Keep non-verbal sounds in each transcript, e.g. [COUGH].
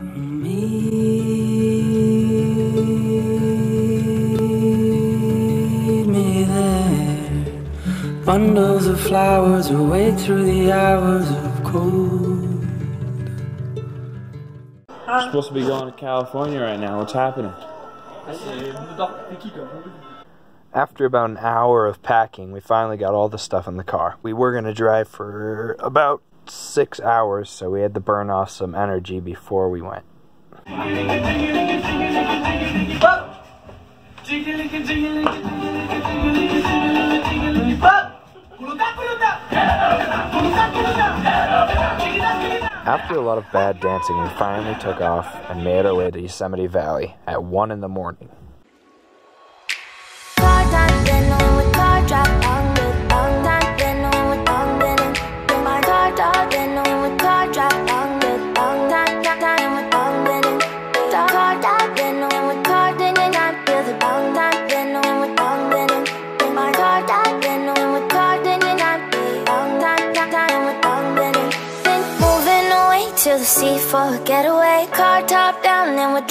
Meet me there. Bundles of flowers away through the hours of cold. We're supposed to be going to California right now. What's happening? After about an hour of packing, we finally got all the stuff in the car. We were going to drive for about six hours, so we had to burn off some energy before we went. After a lot of bad dancing, we finally took off and made our way to Yosemite Valley at 1 in the morning.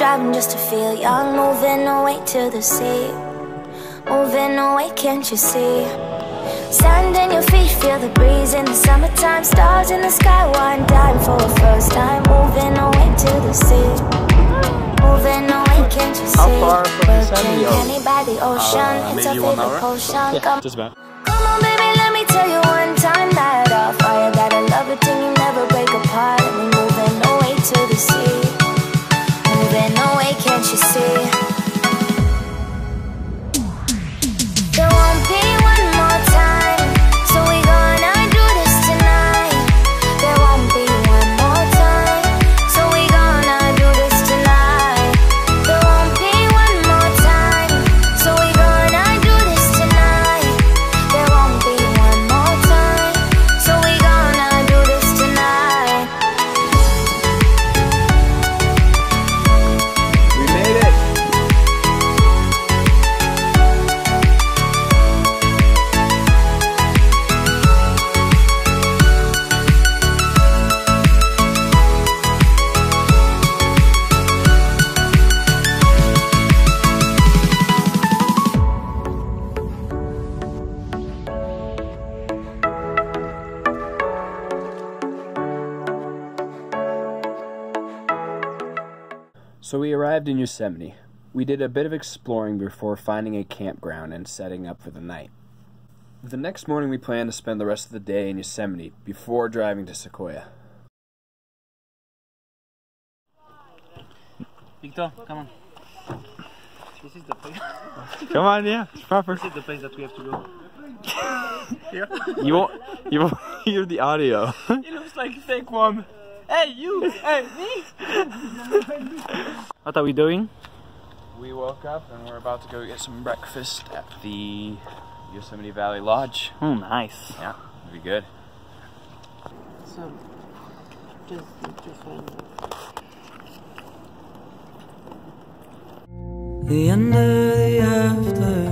Driving just to feel young Moving away to the sea Moving away, can't you see? Sand in your feet, feel the breeze in the summertime Stars in the sky, one dime for the first time Moving away to the sea Moving away, can't you see? How far from Yosemite are we? By the ocean, Uh, it's a maybe one favorite hour? potion Yeah, Come just about. Come on, baby, let me tell you one time that our fire that I love it till you never break apart. And we moving away to the sea, moving away, arrived in Yosemite. We did a bit of exploring before finding a campground and setting up for the night. The next morning, we planned to spend the rest of the day in Yosemite before driving to Sequoia. Victor, come on. This is the place. Come on, yeah, it's proper. This is the place that we have to go. [LAUGHS] You won't, you won't [LAUGHS] hear the audio. It looks like fake one. Hey, you! Hey, me! [LAUGHS] what are we doing? We woke up and we're about to go get some breakfast at the Yosemite Valley Lodge. Oh, nice. Yeah, it'll be good. So, just, just one. The end of the after,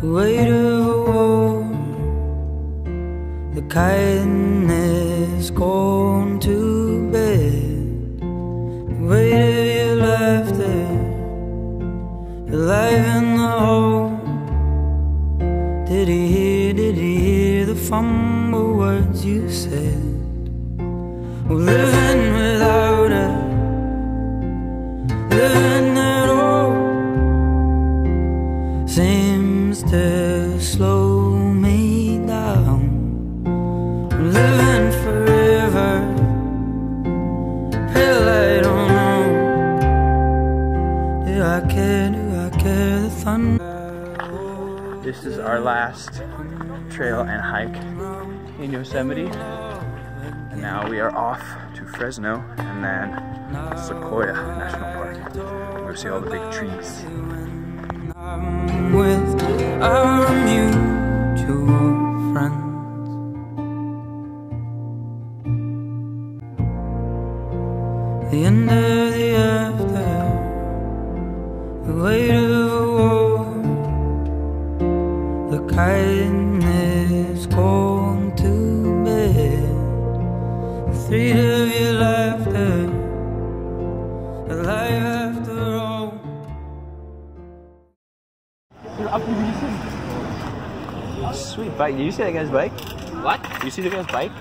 the weight of a war, the kindness gone to bed, the weight of your laughter, the life in the hole. Did he hear, did he hear the fumble words you said? Well, living This is our last trail and hike in Yosemite. And now we are off to Fresno and then Sequoia National Park. We'll see all the big trees. With our mutual friends. The end of the after, the weight of oh, a war, the kindness gone to bed, the threat of your laughter, the life after all. Sweet bike, did you see that guy's bike? What? You see the guy's bike?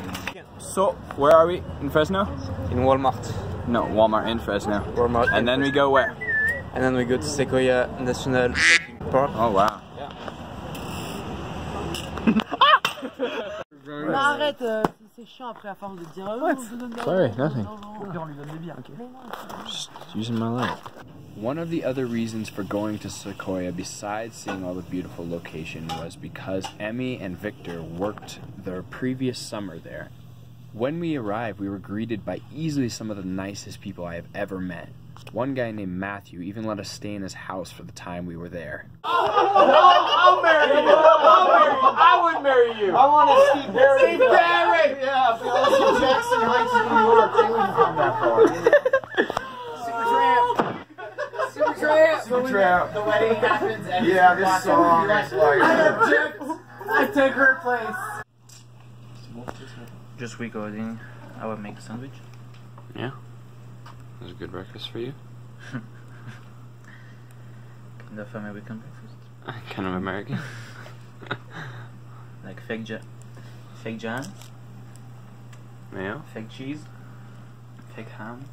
So, where are we in Fresno? In Walmart. No, Walmart in Fresno. Walmart. And then Fresno. we go where? And then we go to Sequoia National Park. Oh wow. Non, arrête, euh, c'est chiant après à force de dire. euh, je donne Sorry, nothing. Non, non, non. on lui donne des bières, ok. Just using my light. One of the other reasons for going to Sequoia, besides seeing all the beautiful location, was because Emmy and Victor worked their previous summer there. When we arrived, we were greeted by easily some of the nicest people I have ever met. One guy named Matthew even let us stay in his house for the time we were there. I'll marry you. I'll marry you. I would marry you. I want to Steve Barrett. Steve Barrett. Yeah, because Jackson Heights, New York. They wouldn't come that far. Super Tramp. Super Tramp. Super Tramp. The wedding happens. And yeah, this song is like. I object. I take her place. Just recording. I would make a sandwich. Yeah? That was a good breakfast for you? [LAUGHS] [LAUGHS] Kind of American breakfast. kind of American. Like fake ja- fake jam, Mayo? fake cheese, fake ham,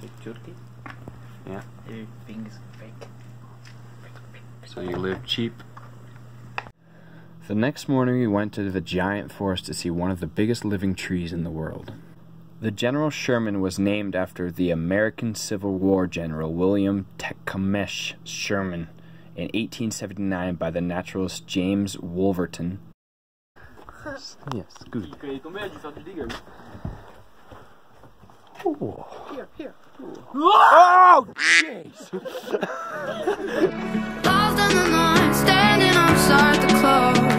fake turkey. Yeah. Everything's fake. So you live cheap. The next morning, we went to the giant forest to see one of the biggest living trees in the world. The General Sherman was named after the American Civil War General William Tecumseh Sherman in 1879 by the naturalist James Wolverton. Yes, good. Quand il est tombé, il a dû faire du dégât. lui. Lost in the night, standing outside the club.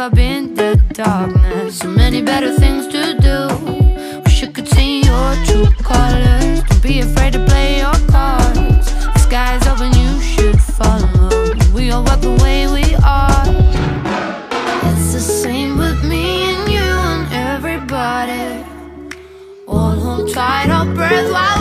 Ever been the darkness. So many better things to do. Wish you could see your true colors. Don't be afraid to play your cards. The sky's open, you should follow. We all walk the way we are. It's the same with me and you and everybody. All hold tight our breath while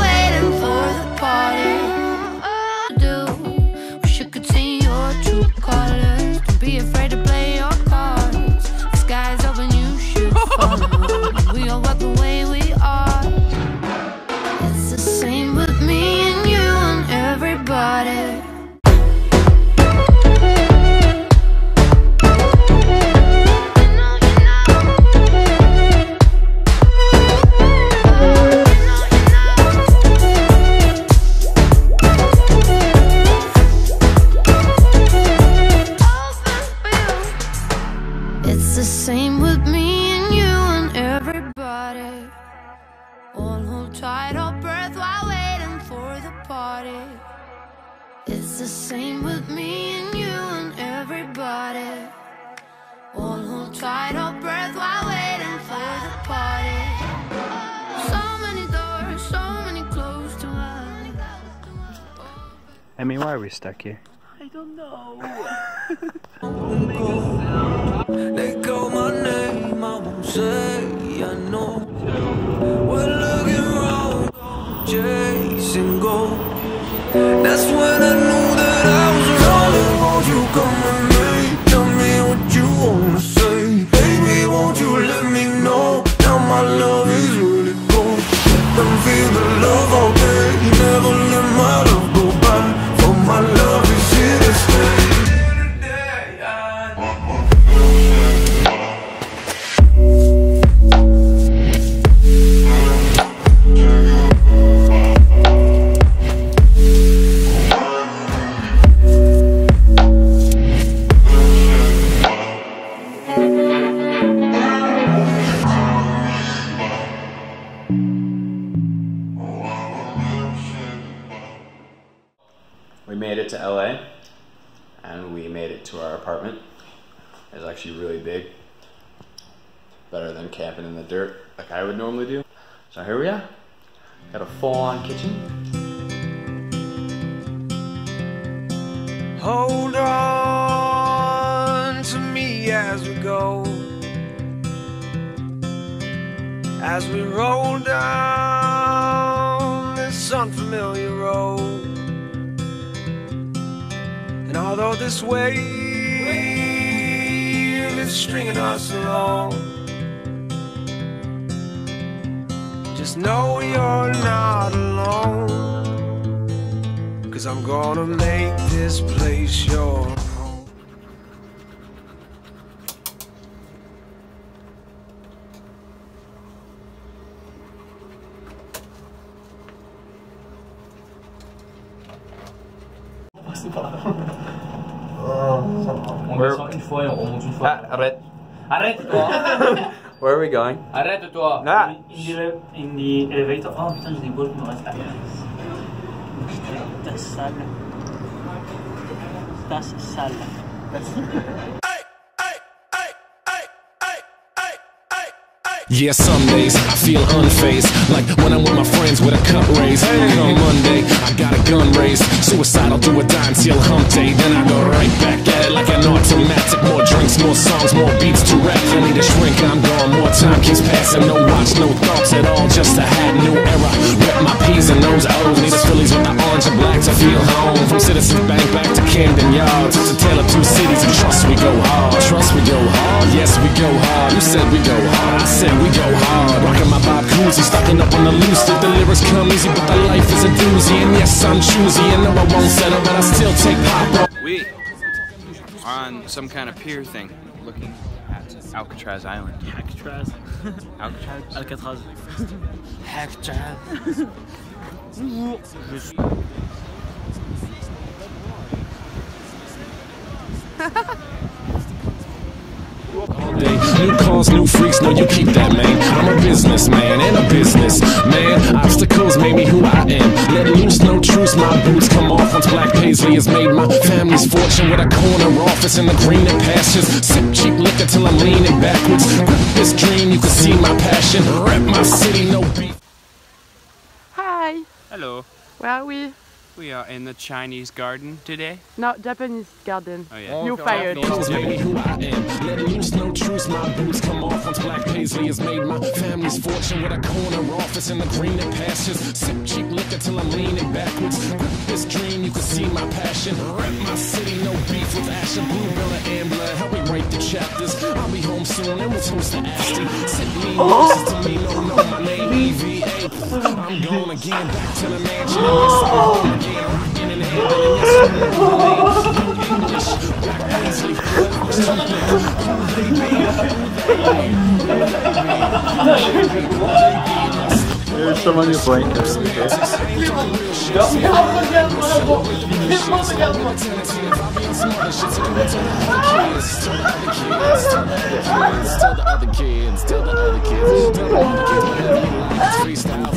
I mean, why are we stuck here? They call my name, I won't say I know. We're looking wrong, chasing gold. That's when I knew that I was wrong. Won't you come with me? Tell me what you wanna say. Baby, won't you let me know? Now my love is really cold. Let them feel the love all day. Never We made it to LA and we made it to our apartment. is actually really big. Better than camping in the dirt like I would normally do. So here we are. Got a full-on kitchen. Hold on to me as we go. As we roll down this unfamiliar this wave is stringing us along, just know you're not alone. Cause I'm gonna make this place your home. [LAUGHS] fois. Ah, arrête. Arrête-toi [LAUGHS] Where are we going? Arrête-toi Ah. in, the, in the elevator. Oh putain, j'ai des balles qui me restent à faire. Sale. Tasse sale. Yeah, some days I feel unfazed, like when I'm with my friends with a cup raised. on Monday, I got a gun raised, suicidal do a die until hump day. Then I go right back at it like an automatic. More drinks, more songs, more beats to rap. I need a shrink, I'm gone. More time keeps passing, no watch, no thoughts at all. Just a hat, new era. Rep my P's and those O's. Need a Phillies with the orange and black to feel home. From Citizens Bank back to Camden Yards, it's a tale of two cities. And trust we go hard, trust we go hard. Yes, we go hard. You said we go hard, I said we go hard. Rocking my Bob Cousy, stocking up on the loose. The lyrics come easy, but the life is a doozy. And yes, I'm choosy, and no, I won't settle, but I still take pop. We are on some kind of pier thing, looking at Alcatraz Island. Alcatraz. [LAUGHS] Alcatraz? Alcatraz. Alcatraz. [LAUGHS] day. New cars, new freaks, no, you keep that, man. I'm a businessman and a business man. Obstacles made me who I am. Let loose, no truce, my boots come off once Black Paisley has made my family's fortune with a corner office in the greener pastures. Sip cheap liquor till I'm leaning backwards. Grip this dream, you can see my passion. Rep my city, no beef. Hi, Hello. where are we? We are in the Chinese garden today. No, Japanese garden. Oh yeah. Oh, you fired. Knows who I am. Let loose, no truce, my boots come off once Black Paisley has made my family's fortune with a corner office in the greener pastures. Sip cheap liquor till I'm leaning backwards. Grip this dream, you can see my passion. Rep my city, no beef with Asher Bluebell or Ambler. Help me write the chapters. I'll be home soon and we'll toast to Asti. Sit me, listen to me, no, no, my name EVA. I'm gone again, back to the mansion. The There's some on your. Tell the other kids, tell the other kids, tell the other kids, whatever you like.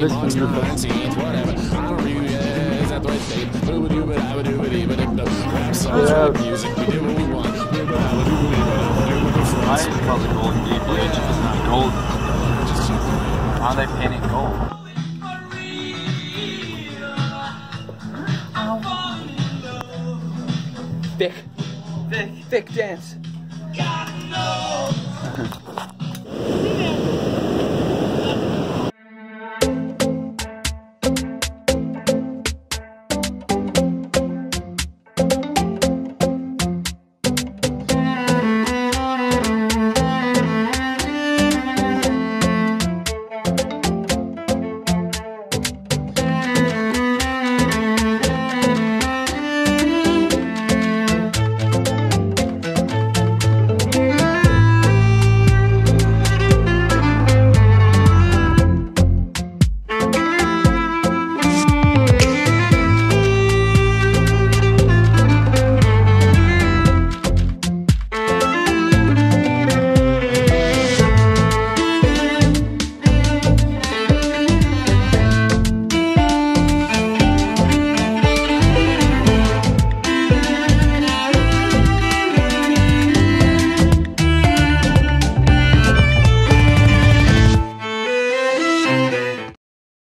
Freestyle Friday, March 19th, whatever. I don't really, yeah, is that the right date? Who would you, but I would do it, even if the rap songs rap music, we do what we want. We do what I would do, we do what I would do, we do for us. called the Golden Gate Bridge. It's not gold. Why are they painting gold? Thick. Thick. Thick dance.